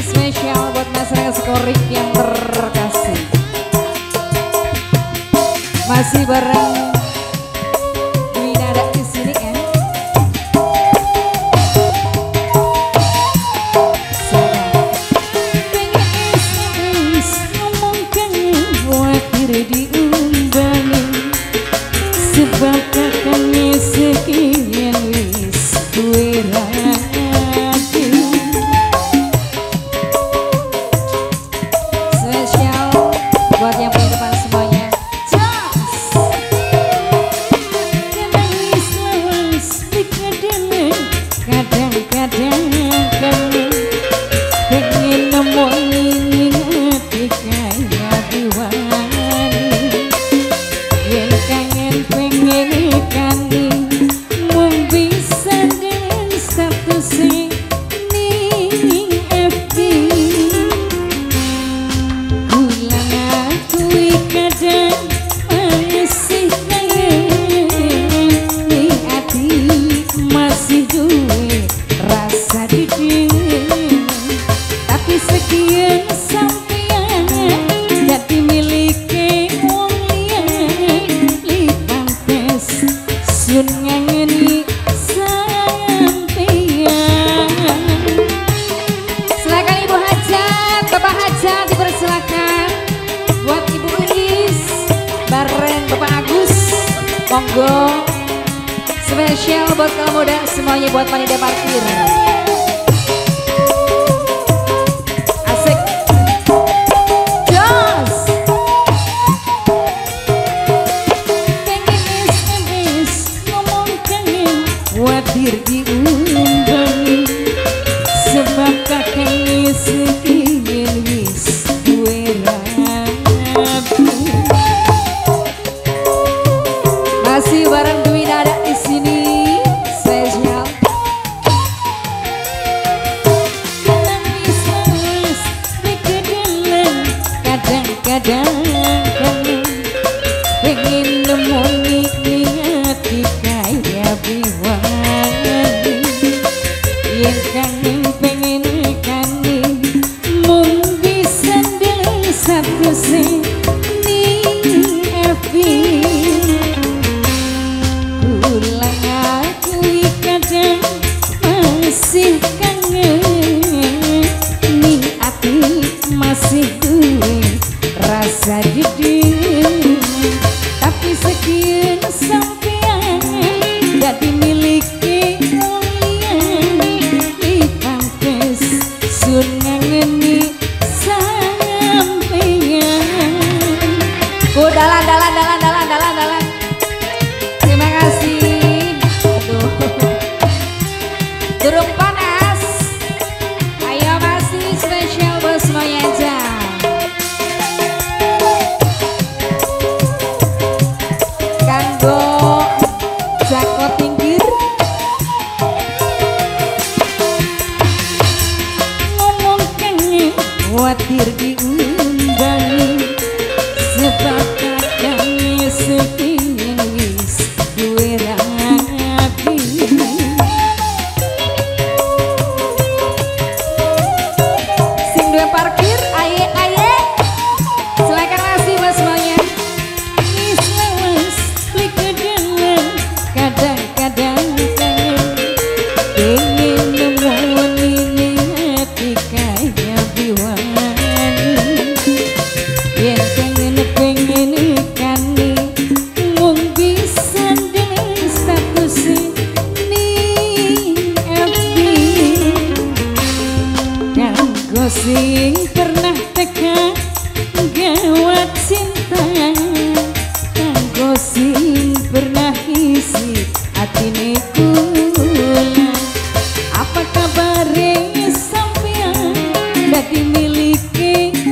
spesial buat masyarakat Skorik yang terkasih. Masih bareng Spesial buat kamu dan semuanya buat panitia parkir. and Dalan dalan dalan dalan dalan. Terima kasih. Aduh. Panas. Ayo masih spesial buat semuanya pinggir. Khawatir di ask